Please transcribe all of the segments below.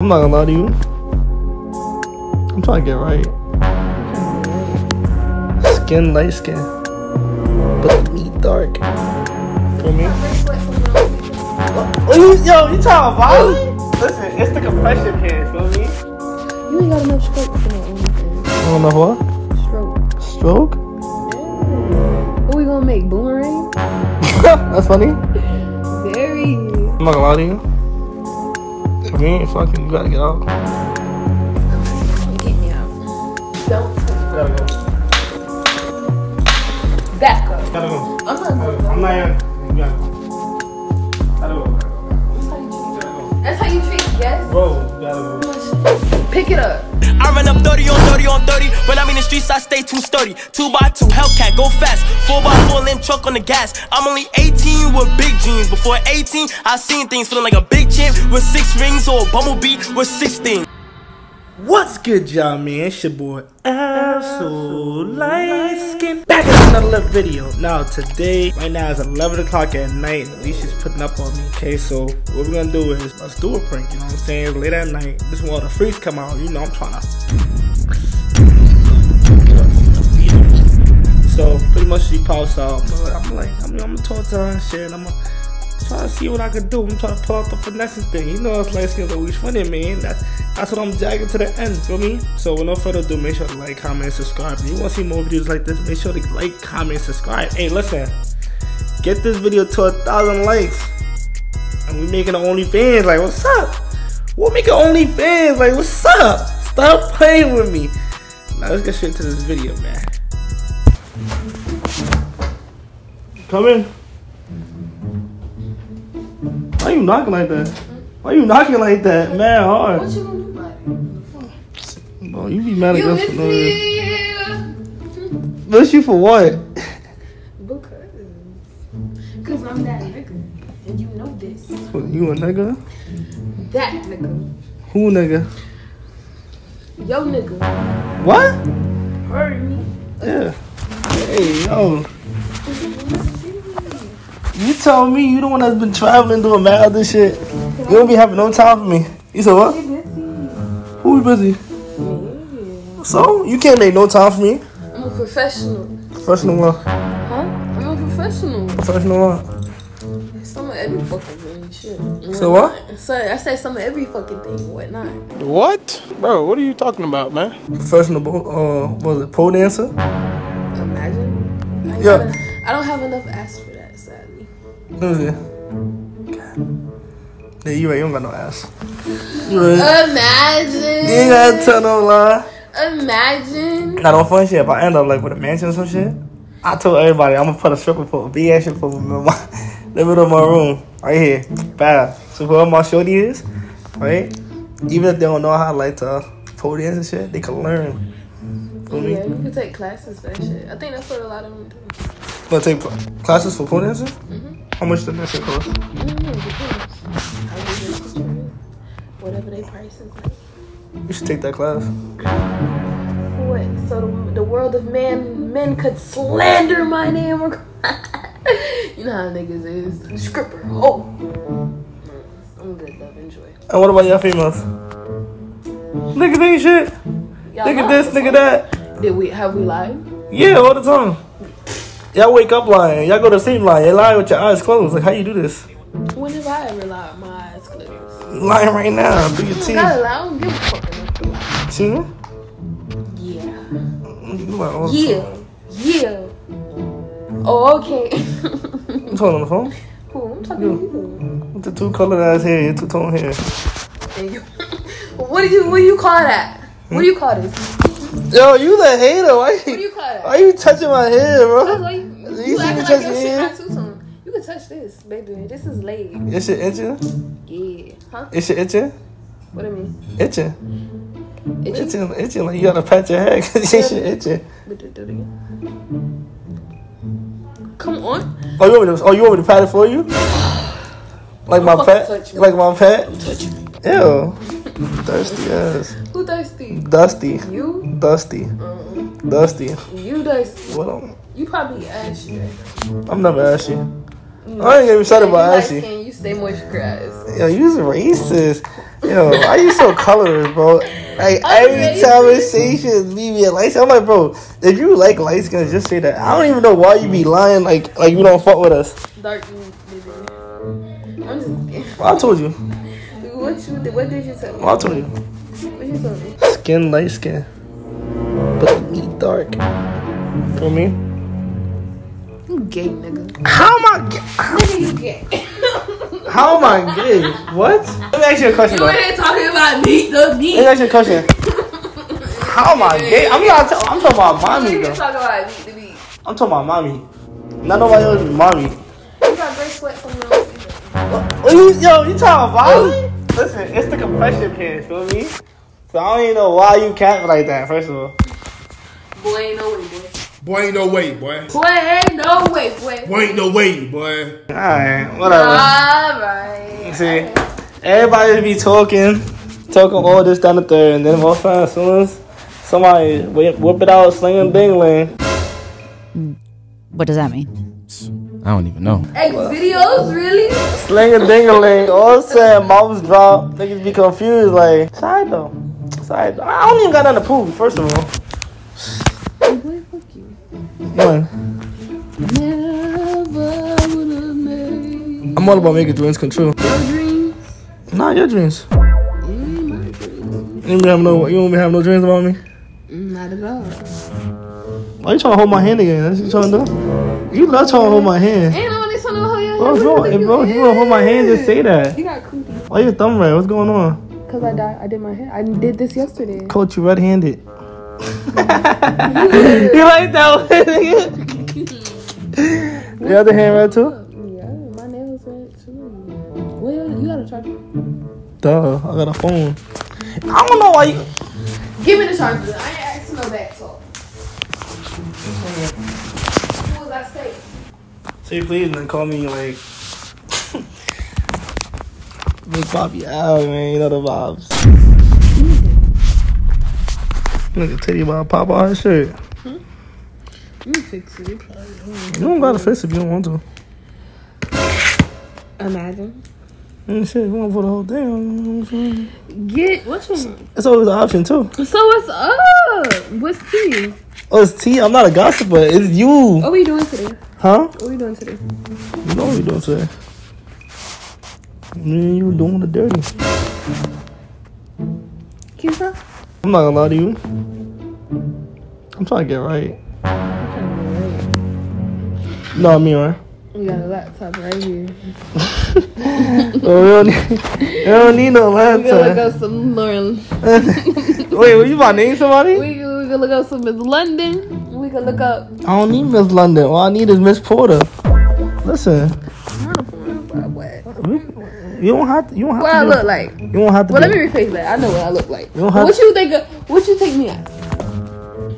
I'm not gonna lie to you. I'm trying to get right. Skin light skin, but meat dark. For me. Oh, you, yo, you trying to violate? Listen, it's the compression pants. Feel me? You ain't got enough stroke for no OnlyFans. I don't know what. Stroke. Stroke? What we gonna make? Boomerang? That's funny. Very. I'm not gonna lie to you. For me, fucking, you gotta get out. Get me out. Don't. Gotta go. Back up. Gotta go. I'm not going I'm not even. You gotta go. Gotta go. That's how you treat guests? Bro, you gotta go. Pick it up. I run up 30 on 30 on 30. When I'm in the streets, I stay too sturdy. Two by two, Hellcat, go fast. Four by four, lint truck on the gas. I'm only 18 with big jeans. Before 18, I seen things feeling like a big champ with six rings or a bumblebee with 16. What's good, y'all, man? It's your boy, AL So Light Skin. Back with another video. Now, today, right now, it's 11 o'clock at night. Alicia's putting up on me. Okay, so what we're gonna do is let's do a prank. You know what I'm saying? Late at night. This is the freaks come out. You know, I'm trying to. So pretty much she pops out. Like, I'm like, I'm, I'm gonna talk to her and shit. I'm gonna try to see what I could do. I'm trying to pull out the finesse thing. You know, it's light skin always funny, man. That's that's what I'm jagging to the end. Feel me? So with no further ado, make sure to like, comment, and subscribe. If you want to see more videos like this, make sure to like, comment, subscribe. Hey, listen, get this video to a thousand likes, and we making the OnlyFans. Like, what's up? We're making OnlyFans. Like, what's up? Stop playing with me. Now let's get straight to this video, man. Come in. You knocking like that? Why you knocking like that? Man, hard. What you gonna do about it? Bro, you be mad at us for no reason. Miss you for what? Because. Because I'm that nigga. And you know this. You a nigga? That nigga. Who nigga? Yo nigga. What? Heard me. Yeah. Hey, yo. You told me you the one that's been traveling doing mad other shit. You don't be having no time for me. You said what? Who busy? So you can't make no time for me. I'm a professional. Professional what? Huh? I'm a professional. Professional what? Some of every fucking thing. Shit. and So whatnot. Sorry, I said some of every fucking thing and whatnot. What? Bro, what are you talking about, man? Professional, uh, was it pole dancer? Imagine. I, ain't Yeah. got en- I don't have enough ass for that, sadly. Me see. Yeah, you right. You don't got no ass. Right. Imagine. You ain't gotta tell no lie. Imagine. Now, don't fun shit. If I end up like with a mansion or some shit, I told everybody I'm gonna put a stripper pole, a big ass stripper pole in my the middle of my room, right here, bad. So whoever my shorty is, right? Even if they don't know how to like to pole dance and shit, they can learn. Me? Yeah, you can take classes for that shit. I think that's what a lot of them do. Gonna take classes for pole dancing. How much does that shit cost? Depends. How big your teacher is. Whatever they price is. You should take that class. What? So the, the world of man, men could slander my name or. you know how niggas is. Stripper. Oh. I'm good, love. Enjoy. And what about y'all females? Niggas ain't shit. Y'all Nigga this, before. nigga that. Did we have we lied? Yeah, all the time. Y'all wake up lying. Y'all go to sleep lying. You lie with your eyes closed. Like, how you do this? When have I ever lied? with My eyes closed. Lying right now. Do your teeth. gotta. I don't give a fuck enough to lie. Yeah. You lie all the Yeah. time. Yeah. Oh, okay. I'm talking on the phone. Who? I'm talking to you. With the two colored ass hair, your two tone hair. And you- what did you? What do you call that? What do you call this? Yo, you the hater. Why, What do you call that? why are you touching my hair, That's bro? You, You you acting like your shit not. You can touch this, baby. This is laid. Your shit itching? Yeah. Huh? Your shit itching? What do I mean? Itching. Itchy? Itching, itching. Like you gotta pat your head because your shit itching. But do- it again. Come on. Oh, you want me to, oh, you want me to pat it for you? Like my pet? touch. Like my pet? Ew. Thirsty ass. Who thirsty? Dusty. You? Dusty. Mm, Dusty. you dusty. What am You probably ashy. I'm never ashy. now. I ain't even excited You about ashy. skin, You stay moisturized. Yo, you's racist. Yo, why you so colorless, bro? Like every say shit, leave me a light skin. I'm like, bro, if you like light skins, just say that. I don't even know why you be lying like like you don't fuck with us. Dark baby. I'm just kidding. Well, I told you. What you what did you tell me? Well, I told you. What you told me? Skin light skin, but dark. For me, You gay nigga. how am I? Gay? Nigga, you gay. How am I gay? What? Let me ask you a question. You Though. were here talking about meat, the Let me meat. ask you a question. How am I gay? I'm not. i I'm talking about mommy You though. talking about meat, the meat. I'm talking about mommy. Not nobody else. Mommy. You got great sweat from your own. Oh, you, yo, you talking about? Listen, it's the compression pants, feel me? So I don't even know why you cap like that, first of all. Boy, ain't no way, boy. Boy, ain't no way, boy. Boy, ain't no way, boy. Boy, ain't no way, boy. Alright, whatever. Alright. See, everybody be talking, talking all this down the third, and then all of a sudden, as soon as somebody whip, whip it out, slinging dingling, What does that mean? I don't even know. Hey, videos, really? slinging dingling, all of a sudden, mouths drop, niggas be confused, like, side though. Side. I don't even got nothing to prove, first of all. Boy, fuck you. One. Never would've made I'm all about making dreams come true. your dreams. Not your dreams. You don't have no, you don't have no dreams about me. Not at all. Why you trying to hold my hand again? That's what you trying to do? You love trying to hold my hand. Ain't one that's trying to hold your oh, Bro, hand. you, want- if, bro, you want to hold my hand, just say that. You got cootie. Why your thumb red? What's going on? Cause I died. I did my hair. I did this yesterday. Coach, you red-handed. you like that one. The other hand red too? Yeah, my nails red too. Well, you gotta charge. Duh, I got a phone. I don't know why you. Give me the charger. I ain't asking no back talk. What was I saying? Say please and then call me like. Big Bobby out, man. You know the vibes. Nigga tell you about pop out his shirt. You fix it. You don't gotta fix it if you don't want to. Imagine. Mm, shit, you want to put the whole thing. Get what's your It's always an option too. So what's up? What's tea? Oh, it's tea. I'm not a gossiper. It's you. What are we doing today? Huh? What are we doing today? You know what we doing today. Me and you doing the dirty. Keisha? I'm not gonna lie to you. I'm trying to get right. No, I mean, right? We got a laptop right here. Oh, we, don't need, we don't need no laptop. We can look up some Lauren. Wait, were you about to name somebody? We can, we can look up some Miss London. We can look up. I don't need Miss London. All I need is Miss Porter. Listen, hmm? You don't have to. You don't have What to. I be- look like? You don't have to. Well, let me rephrase that. I know what I look like. You don't have What you think? Of, what you take me as?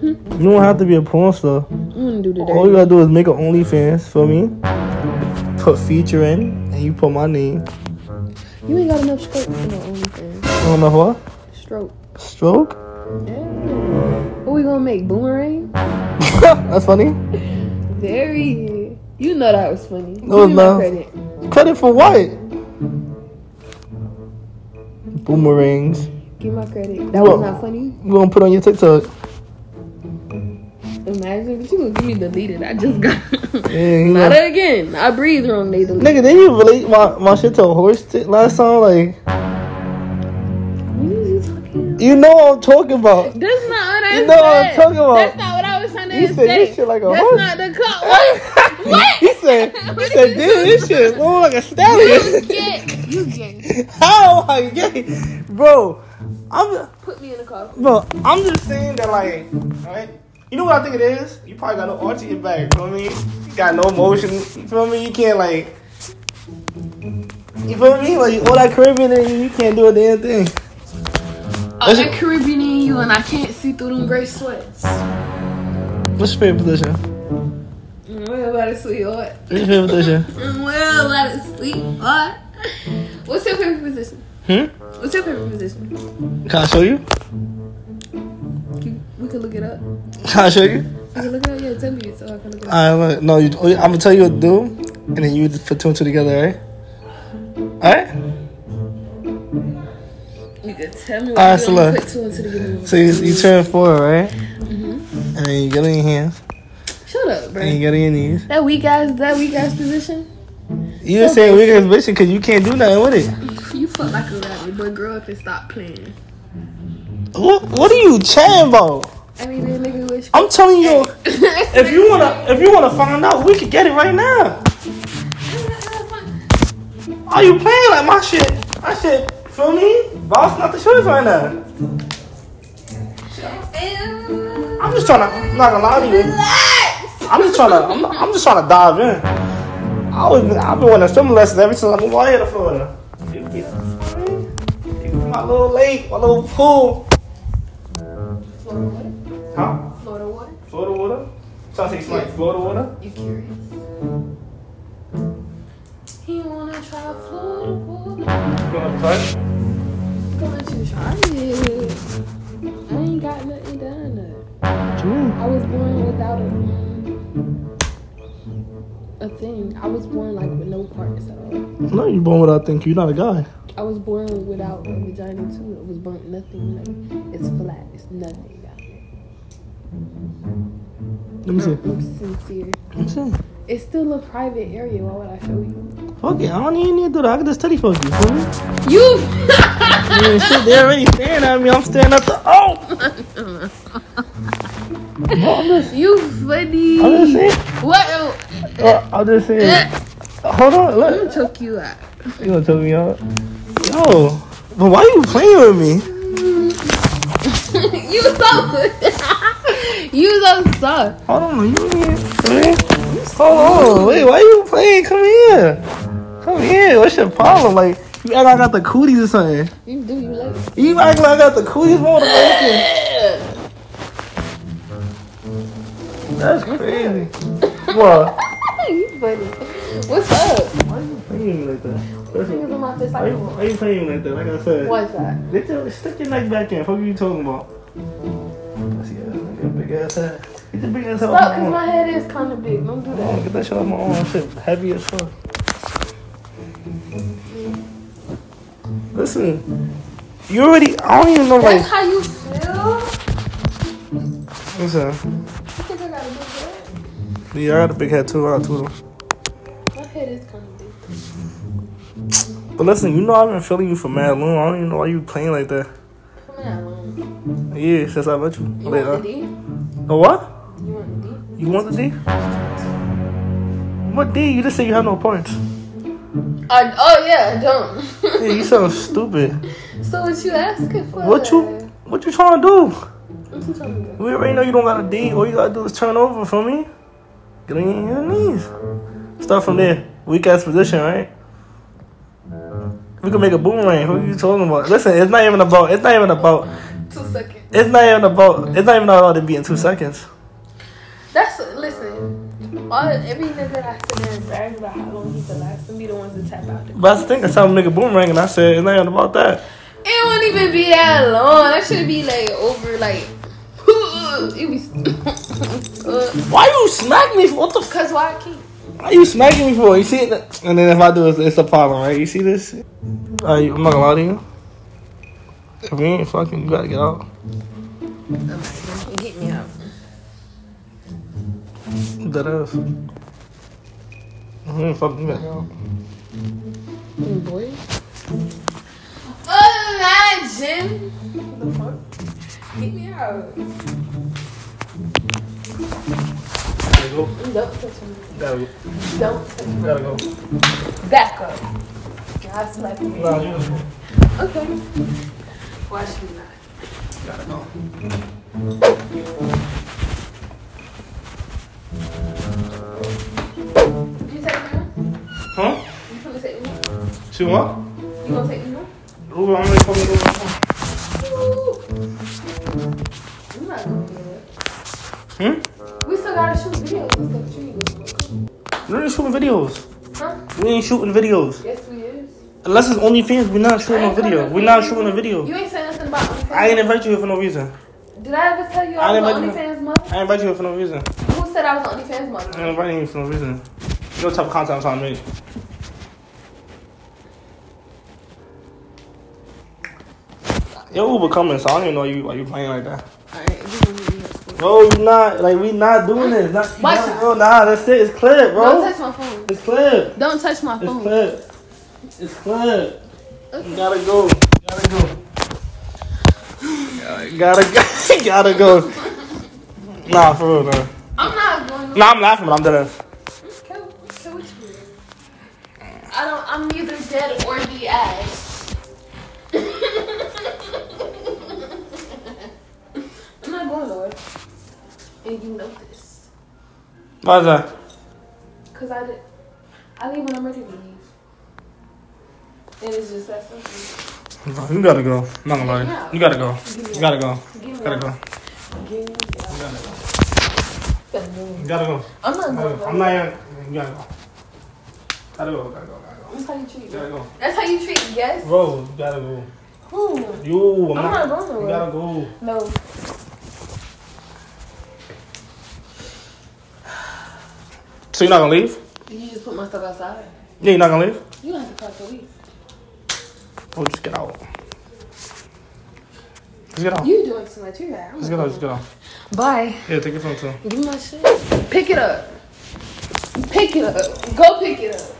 Hmm? You don't have to be a porn star. I'm gonna do the All you gotta do is make an OnlyFans for me. Put feature in, and you put my name. You ain't got enough stroke for no OnlyFans. I don't know what. Stroke. Stroke? Yeah. What we gonna make? Boomerang? That's funny. Very. You know that was funny. No, no. credit. Credit for what? Boomerangs. Give my credit. That was not funny. You gonna put on your TikTok? Imagine, but you gonna give me deleted. I just got. Yeah, Not know. again. I breathe wrong. They deleted. Nigga, didn't you relate my, my shit to a horse t- last time? Like, What is you talking? you know what I'm talking about. That's not what I You know what I'm talking about. That's not what was trying to You say. said this shit like a That's horse. not the cut. What? what? he said, he said, damn, this shit look like a stallion. You gay. You gay. How am I gay? Bro, I'm, Put me in the car. bro, I'm just saying that, like, alright? You know what I think it is? You probably got no arch in your back, you feel me? You got no motion, you feel me? You can't, like, you feel me? Like, all that Caribbean in you, you can't do a damn thing. I'm that Caribbean in you, and I can't see through them gray sweats. What's your favorite position? Well, about it, sweetheart. What's your favorite position? Well, about it, sweetheart. What's your favorite position? Hmm? What's your favorite position? Can I show you? You- We could look it up. Can I show you? We can look it up. Yeah, tell me so I can look it up. Alright, look, no, you, I'm gonna tell you what to do, and then you put two and two together, alright? Alright? You could tell me All right, you so look. put two into the beginning. So you, you turn four, right? And then you get on your hands Shut up, bro. and you get on your knees. That weak ass, that weak ass position. You just saying weak ass position because you can't do nothing with it. You fuck like a rabbit, but grow up and stop playing. What, what are you chatting about? Every day, nigga wish. I'm telling you, if you wanna, if you wanna find out, we could get it right now. Are you playing like my shit? My shit, feel me? Boss, not the shoes right now. I'm just trying to. I'm not gonna lie to you. I'm just trying to. I'm, I'm just trying to dive in. I always been, I've been wanting swim lessons ever since I moved out here to Florida. You My little lake, my little pool. Florida water? Huh? Florida water? Florida water? Trying to take some like Florida water? You curious? He wanna try Florida water. You wanna try? Come on, you try it. I ain't got nothing done. I was born without a a thing. I was born like with no parts at all. No, you're born without thinking. You're not a guy. I was born without a vagina too. It was born nothing. Like it's flat. It's nothing. Let me see. I'm sincere. Me see. It's still a private area. Why would I show you? Fuck it. I don't even need to do that. I can just study for you. Me? You. Yeah, shit, they're already staring at me. I'm staring at the. Oh! I'm just, you funny. I'm just saying. What? Uh, I'm just saying. Hold on. Look. Choke you out. You gonna tell me out? Yo. But why are you playing with me? you so. you so soft. Hold on. You here? Hold on. Wait, why are you playing? Come here. Come here. What's your problem? Like, you act like I got the cooties or something. You do. You like. it. You act like I got the cooties more than anything. That's crazy. What? you funny. What's up? Why are you playing like that? Fingers on my fist Why like you, why you playing like that? Like I said. What's that? Get your, stick your neck back in. What are you talking about? Let's see, that big ass head. Get the big ass head Stop, off cause my my head is kind of big. Don't do that. Oh, get that shit off my arm. Shit heavy as fuck. Listen, you already. I don't even know That's like. how you feel. What's You yeah, I got a big head too. I got two of them. My head is kind of big. But listen, you know I've been feeling you for mad long. I don't even know why you playing like that. Come on, alone. Yeah, since I met you. You uh, want the D? the what? You want the D? You want the D? What D? You just said you have no points. I, oh yeah, I don't. Yeah, you sound stupid. so what you asking for? What you what you trying to do? What you trying to do? We already know you don't got a D. All you gotta do is turn over for me. Get on your knees. Start from there. Weak ass position, right? We can make a boomerang. What are you talking about? Listen, it's not even about. It's not even about. Two seconds. It's not even about. It's not even about to be in two seconds. That's listen. All every nigga that sit there and brag about how long he can last, them be the ones that tap out. But I think that's how I make a boomerang, and I said it's not even about that. It won't even be that long. That should be like over like. It be. uh, Why you smack me? For, what the? F- Cause why I can't? why you smacking me for? You see it? And then if I do it, it's a problem, right? You see this? Uh, I'm not gonna lie to you. If we ain't fucking, you gotta get out. Get me out. That is. We ain't fucking, you gotta get out. Boy. Imagine. The fuck? Get me out. Gotta go. Don't touch me. Gotta go. Don't touch me. Gotta go. Back up. I slap you. Nah, you. Okay. Watch me not. Gotta go. Did you take me home? Huh? You gonna take me home? She what? You gonna take me home? Uber, I'm ready for me to go. Not gonna do it. Hmm? We still gotta shoot videos and stuff. You ain't gonna go. We ain't shooting videos. Huh? We ain't shooting videos. Yes, we is. Unless it's OnlyFans, we're not shooting a video. We're not shooting a video. You ain't saying nothing about OnlyFans. I ain't invite you here for no reason. Did I ever tell you I I was an. OnlyFans mother? I invite you here for no reason. Who said I was an OnlyFans I mother? ain't inviting you for no reason. You know what type of content I'm trying to make. Your Uber coming, so I don't even know you why you playing like that. Alright, we gonna meet you at school. No, you not. Like we not doing this. Not, Watch out. go. Nah, that's it. It's clear, Don't touch my phone. It's clear. Don't touch my phone. It's clear. It's clear. Okay. You gotta go. You gotta go. You gotta go. You gotta go. Nah, for real, bro. I'm not going. Nah, I'm laughing, but I'm dead. ass. Okay, okay, what you? I don't. I'm neither dead or the ass. I'm not going nowhere. And you know this. Why is that? Cause I did. I leave when I'm ready to leave. And it's just that simple. You gotta go. I'm not gonna lie. You gotta go. You gotta go. Me Gotta go. Out. gotta go. Gotta. You gotta go. I'm not going I'm not even. You gotta go. Gotta go. Gotta go. That's how you treat Gotta go. That's how you treat guests. Bro, you gotta go. Who? You, I'm, I'm not. not going You gotta go. No. So you're not gonna leave? You just put my stuff outside. Yeah, you're not gonna leave? You don't have to call police. Oh, just get out. Just get out. You doing too much. You're right. Just get out. Just get out. Bye. Yeah, take your phone too. Give me my shit. Pick it up. Pick it up. Go pick it up.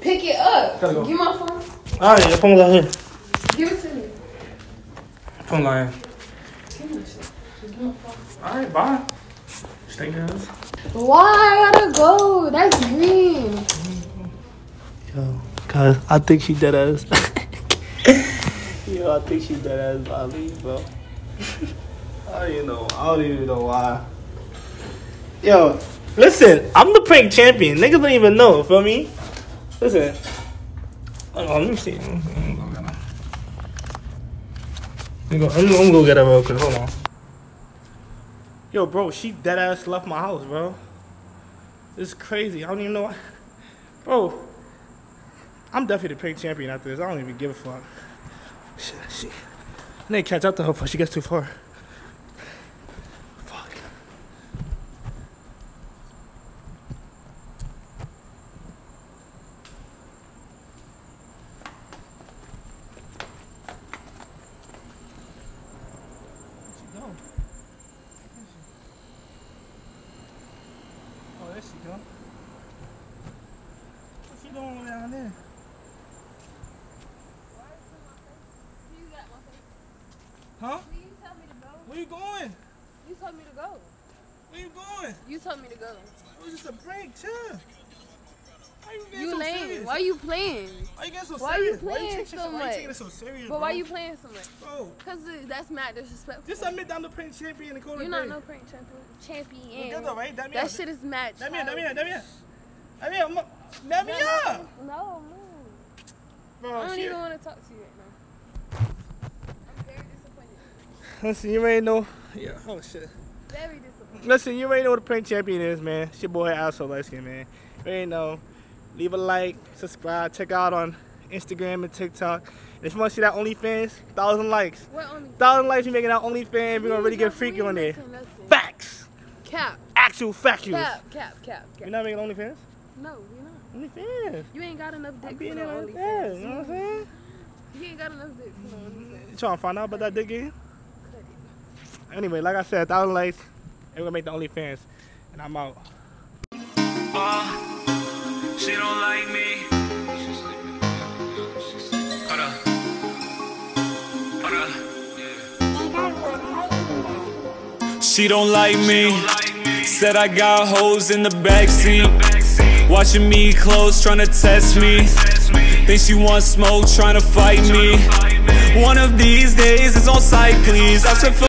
Pick it up. Gotta go. Give me my phone. Alright, your phone's out here. Give it to me. Phone lying. Give me my shit. Give me my phone. Alright, bye. Stay guys. Why I gotta go? That's green. Yo, cause I think she dead ass. Yo, I think she dead ass by leave, bro. I don't even know. I don't even know why. Yo, listen, I'm the prank champion. Niggas don't even know. Feel me? Listen. Hold on, let me see. Let me go get her. Let me go, I'm, I'm gonna go get her real quick. Hold on. Yo, bro, she dead ass left my house, bro. This is crazy. I don't even know. Bro, I'm definitely the prank champion after this. I don't even give a fuck. Shit, shit. I need to catch up to her before she gets too far. Fuck. Where'd she go? Where's she? Oh, there she go. What's she doing down there? Huh? Where you going? You told me to go. Where you going? You told me to go. It was just a prank, chill. Why you getting You so lame. serious? Why you playing? Why you getting so why you serious? why you playing taking so Why you taking it much? so serious, But bro? why you playing so much? Bro, Cause uh, that's mad disrespectful. just admit that I'm the prank champion in Golden You're not no prank champion. Champion. Together, right? That That shit is mad. Let me in, let me in, let me in. Let me in, let me in. No, move. Bro, I don't even want to talk to you right now. I'm very disappointed. Listen, you already know. Yeah, oh shit. Very disappointed. Listen, you already know what the prank champion is, man. It's your boy AL So Light Skin, man. You already know. Leave a like, subscribe, check out on Instagram and TikTok. And if you want to see that OnlyFans, thousand likes. What only? Thousand likes, you making that OnlyFans. We're gonna really get freaky on there. Facts. Cap, Actual factuals. cap, cap, cap, cap. You're not making OnlyFans? No, you're not. OnlyFans. You ain't got enough dick for being no OnlyFans. You know what I'm saying? You ain't got enough dick for no OnlyFans. You trying to find out about that dick game? Anyway, like I said, thousand likes, and we're gonna make the OnlyFans. And I'm out. Uh, She don't like me. She don't like me. Said I got hoes in the backseat. Watching me close, tryna test me. Think she wants smoke, tryna fight me. One of these days it's on sight, please. I said,